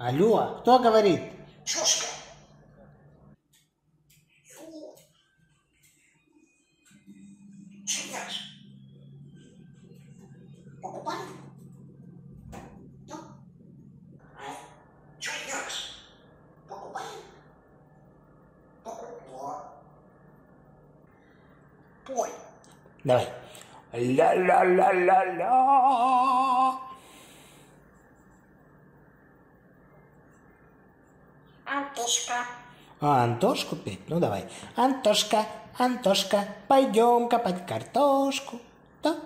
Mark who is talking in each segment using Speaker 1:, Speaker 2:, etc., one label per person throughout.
Speaker 1: Алло,
Speaker 2: кто говорит?
Speaker 1: Чушка. Чего? Покупай. Ну. А? Чё ешь? Покупай. Покупай. Пой.
Speaker 2: Давай. Ля-ля-ля-ля-ля.
Speaker 1: Антошка.
Speaker 2: А, Антошку петь? Ну давай. Антошка, Антошка, пойдем копать картошку. Да?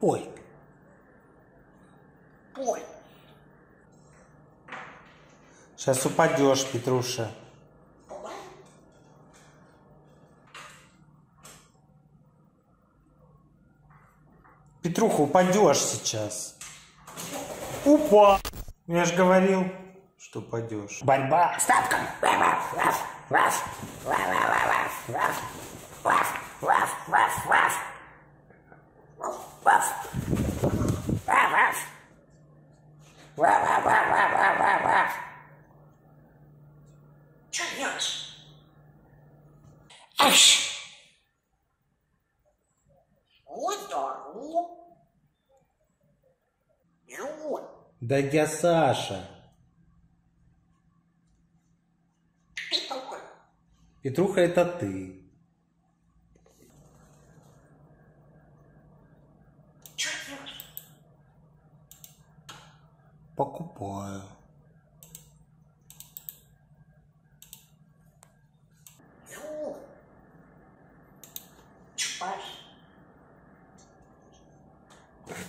Speaker 2: Ой.
Speaker 1: Пой.
Speaker 2: Сейчас упадешь, Петруша. Петруха, упадешь сейчас. Упа. Я же говорил, что упадешь. Борьба с тапком.
Speaker 1: Чё ешь?
Speaker 2: Аш!
Speaker 1: Вот здорово. Ю.
Speaker 2: Да я Саша. Петруха, это ты. Покупаю.
Speaker 1: Ю. Чупаешь.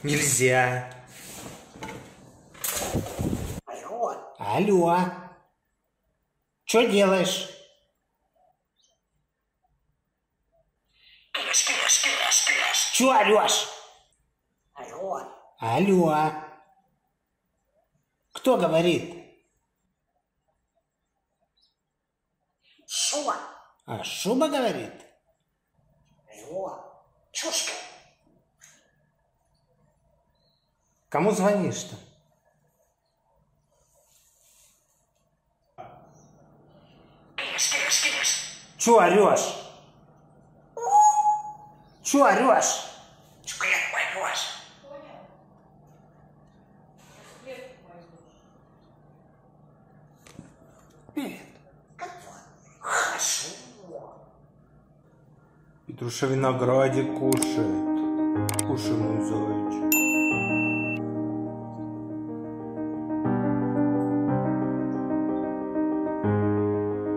Speaker 2: Нельзя.
Speaker 1: Алло.
Speaker 2: Алло. Что делаешь?
Speaker 1: Кэш, кэш, кэш.
Speaker 2: Че орешь?
Speaker 1: Алло.
Speaker 2: Алло. Кто говорит?
Speaker 1: Шуба.
Speaker 2: А, Шуба говорит?
Speaker 1: Алло. Чушка.
Speaker 2: Кому звонишь-то?
Speaker 1: Кэш, кэш.
Speaker 2: Че орешь? Че орешь?
Speaker 1: Я пойдешь.
Speaker 2: Привет.
Speaker 1: Хорошо.
Speaker 2: Петруша виноградик кушает. Кушай, мой зайчик.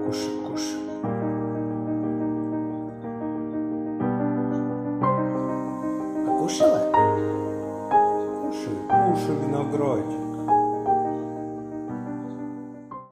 Speaker 2: Кушай, кушай. Кушай, кушай виноградик.